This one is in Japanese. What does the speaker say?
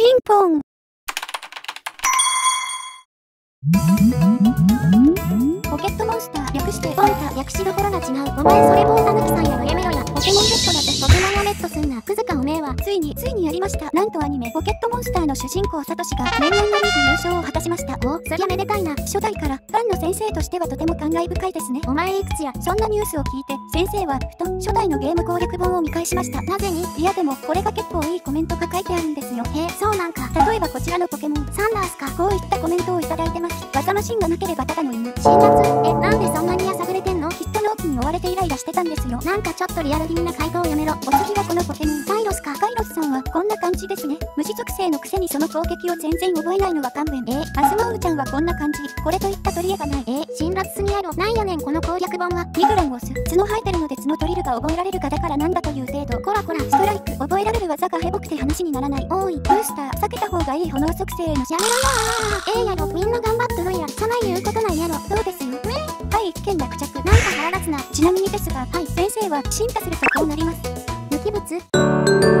ピンポン。ポケットモンスター略してポンタ略しどころが違う。お前それボータヌキさんやのやめろや。ポケモンゲットだってポケモンやメットすんな。クズかおめえはついについにやりました。なんとアニメポケットモンスターの主人公サトシが年々の2優勝。たしました。おおそりゃめでたいな。初代からファンの先生としてはとても感慨深いですね。お前いくつや？そんなニュースを聞いて先生はふと初代のゲーム攻略本を見返しました。なぜに？いやでもこれが結構いいコメントが書いてあるんですよ。へえそうなんか。例えばこちらのポケモンサンダースか。こういったコメントをいただいてます。技マシンがなければただの犬。辛辣えなんでそんなにやさぐれてんの？きっと納期に追われてイライラしてたんですよ。なんかちょっとリアル気味な回答をやめろ。お次はこのポケモン。こんな感じですね。虫属性のくせにその攻撃を全然覚えないのは勘弁。えーアスモールちゃんはこんな感じ。これといった取り柄がない。えー辛辣すぎやろ。なんやねんこの攻略本は。ニグロンオス角生えてるので角ドリルが覚えられるかだからなんだという程度。こらこらストライク。覚えられる技がヘボくて話にならない。多い。ブースター。避けた方がいい炎属性の。やめろよー。ええやろ。みんな頑張っとるやさない言うことないやろ。どうですよ。ね。はい。一見落着。なんか腹立つな。ちなみにですがはい。先生は進化するとこうなります。無機物。